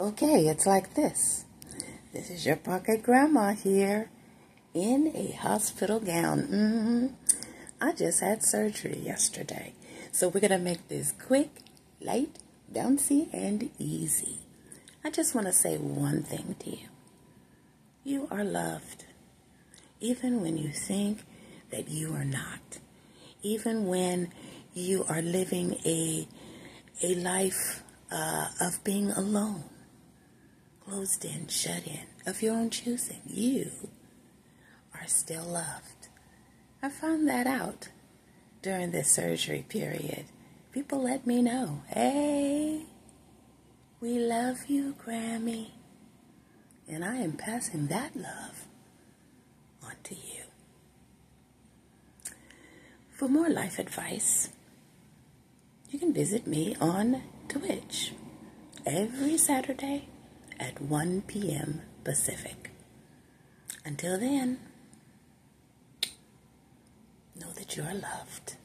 Okay, it's like this. This is your pocket grandma here in a hospital gown. Mm-hmm. I just had surgery yesterday. So we're going to make this quick, light, bouncy, and easy. I just want to say one thing to you. You are loved. Even when you think that you are not. Even when you are living a, a life uh, of being alone closed in, shut in, of your own choosing. You are still loved. I found that out during this surgery period. People let me know, hey, we love you, Grammy. And I am passing that love on to you. For more life advice, you can visit me on Twitch every Saturday at 1 p.m. Pacific. Until then, know that you are loved.